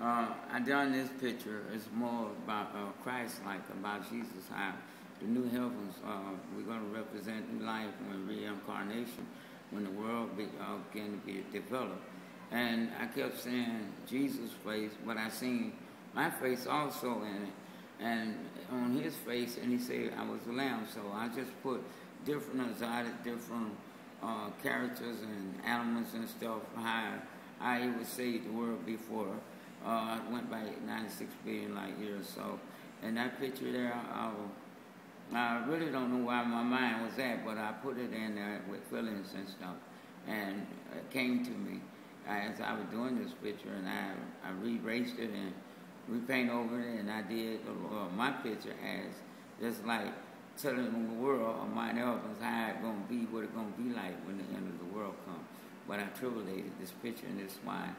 Uh, I done this picture. It's more about uh, Christ, like about Jesus, how the new heavens, uh, we're going to represent new life when reincarnation, when the world uh, began to be developed. And I kept saying Jesus' face, but I seen my face also in it, and on his face, and he said I was a lamb. So I just put different exotic, different uh, characters and animals and stuff, how, how he would save the world before uh, went by 96 billion light years. So, and that picture there, I, I really don't know why my mind was at, but I put it in there with feelings and stuff, and it came to me as I was doing this picture, and I I re-raced it and repaint over it, and I did uh, my picture as just like telling the world or my elephants how it's gonna be, what it's gonna be like when the end of the world comes. But I tribulated this picture, and this why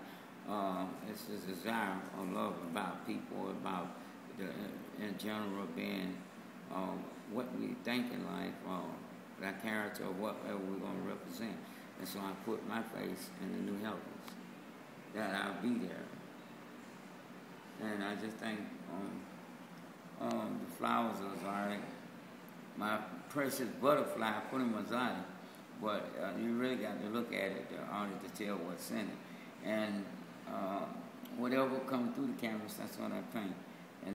uh, it's a desire of love about people, about the in general being uh, what we think in life, uh, that character, or whatever we're gonna represent. And so I put my face in the new heavens that I'll be there. And I just think um, um, the flowers are alright. My precious butterfly, I put in mosaic, but uh, you really got to look at it in order to tell what's in it. And uh, whatever comes through the canvas, that's what I paint.